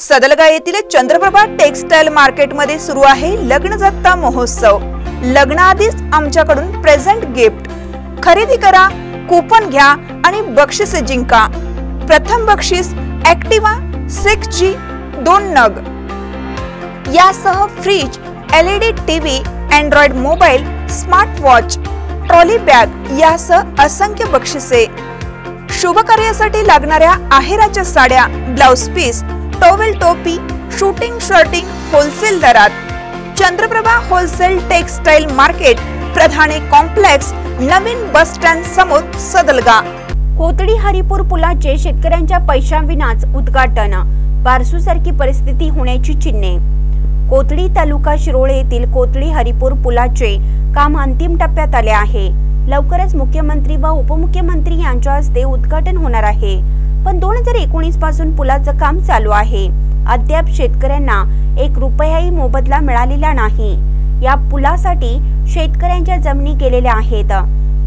सदलगा येथील चंद्रप्रभा टेक्सटाईल मार्केटमध्ये सुरू आहे लग्न जत्ता महोत्सव. लग्नाआधीच आमच्याकडून प्रेझेंट गिफ्ट खरेदी करा कुपन घ्या आणि बक्षीस जिंका. प्रथम बक्षीस ऍक्टिवा सिक्स जी दोन नग. यासह fridge L E D TV android mobile smart watch trolley bag यासह असंख्य बक्षिसे. शुभ कार्यासाठी लागणाऱ्या आहेराच्या साड्या ब्लाउज पीस टॉवेल टोपी शूटिंग शर्टिंग होलसेल दरात. Chandraprabha wholesale textile market Pradhane complex नवीन बस स्टँड समोर सदलगा. कोतडी हरिपूर पुलाचे शेतकऱ्यांच्या पैशांविनाच उद्घाटन. बारसूसारखी परिस्थिती होण्याची चिन्हे. कोतडी तालुका शिरोळे येथील कोतडी हरिपूर पुलाचे काम अंतिम टप्प्यात आले आहे. लवकरच मुख्यमंत्री व उपमुख्यमंत्री यांच्या हस्ते उद्घाटन होणार आहे. पण दोन हजार एकोणीसपासून पुलाचं काम चालू आहे. अद्याप शेतकऱ्यांना एक रुपयाही मोबदला मिळालेला नाही. या पुलासाठी शेतकऱ्यांच्या जमिनी गेलेल्या आहेत.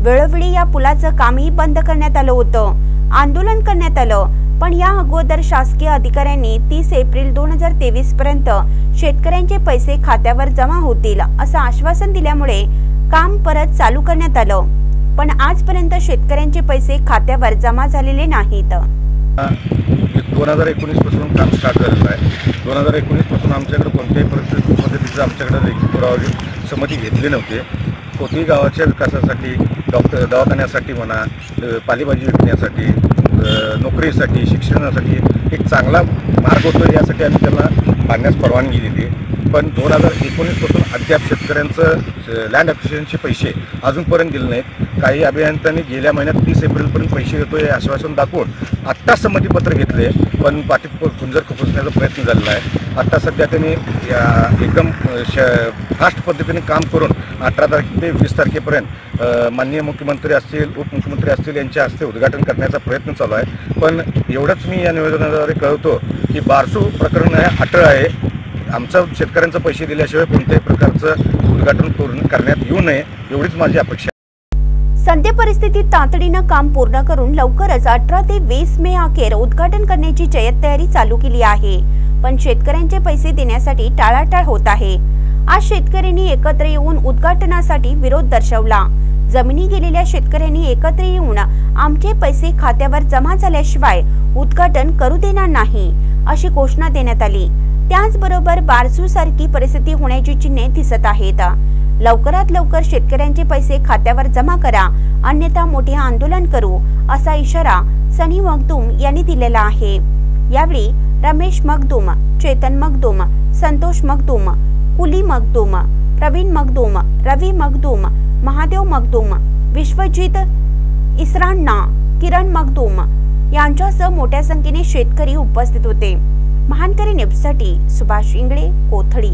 वेळोवेळी या पुलाचं कामही बंद करण्यात आलं होतं. आंदोलन करण्यात आलं. पण या अगोदर शासकीय अधिकाऱ्यांनी तीस एप्रिल दोन हजार तेवीस पर्यंत शेतकऱ्यांचे पैसे खात्यावर जमा होतील असं आश्वासन दिल्यामुळे काम परत चालू करण्यात आलं. पण आजपर्यंत शेतकऱ्यांचे पैसे खात्यावर जमा झालेले नाहीत. दोन हजार एकोणीसपासून काम स्टार्ट झालेलं आहे. दोन हजार एकोणीसपासून आमच्याकडे कोणत्याही परिस्थिती पद्धतीचं आमच्याकडे लेखी पुरावे संमती घेतली नव्हती. कोथी गावाच्या विकासासाठी डॉक्टर दवाखान्यासाठी म्हणा पालेभाजी विकण्यासाठी नोकरीसाठी शिक्षणासाठी एक चांगला मार्ग होतो यासाठी आम्ही त्यांना बांधण्यास परवानगी दिली. पण दोन हजार एकोणीसपासून अद्याप शेतकऱ्यांचं लँड ॲप्लिकेशनचे पैसे अजूनपर्यंत दिले नाहीत. काही अभियंत्यांनी गेल्या महिन्यात तीस एप्रिलपर्यंत पैसे देतो हे आश्वासन दाखवून आत्ताच संमतीपत्र घेतले पण पाठीत गुंजर खुपसण्याचा प्रयत्न झालेला आहे. आत्ता सध्या त्यांनी एकदम श फास्ट पद्धतीने काम करून अठरा तारखे ते वीस तारखेपर्यंत माननीय मुख्यमंत्री असतील उपमुख्यमंत्री असतील यांच्या हस्ते उद्घाटन करण्याचा प्रयत्न चालू आहे. पण एवढंच मी या निवेदनाद्वारे कळवतो की बारसू प्रकरण हे अटळ आहे. आमचं शेतकऱ्यांचे पैसे दिल्याशिवाय कोणत्याही प्रकारचं उद्घाटन करण्यात येऊ नये एवढीच माझी अपेक्षा आहे. सध्या परिस्थितीत तातडीनं काम पूर्ण करून लवकरच अठरा ते वीस मे अखेर उद्घाटन करण्याची जयत तयारी चालू केली आहे. पण शेतकऱ्यांचे पैसे देण्यासाठी टाळाटाळ होत आहे. आज शेतकऱ्यांनी एकत्र येऊन उद्घाटनासाठी विरोध दर्शवला. जमिनी गेलेल्या शेतकऱ्यांनी एकत्र येऊन आमचे पैसे खात्यावर जमा झाल्याशिवाय उद्घाटन करू देणार नाही अशी घोषणा देण्यात आली. त्याचबरोबर बारसू सारखी परिस्थिती होण्याची चिन्हे दिसत आहेत. लवकरात लवकर शेतकऱ्यांचे पैसे खात्यावर जमा करा अन्यथा मोठे आंदोलन करू असा इशारा सनी मगदूम यांनी दिलेला आहे. यावेळी रमेश मगदूम चेतन मगदूम संतोष मगदूम कुली मगदूम प्रवीण मगदूम रवी मगदूम महादेव मगदूम विश्वजित इसरांना किरण मगदूम यांच्यासह मोठ्या संख्येने शेतकरी उपस्थित होते. महानकरी न्यूजसाठी सुभाष इंगळे कोथळी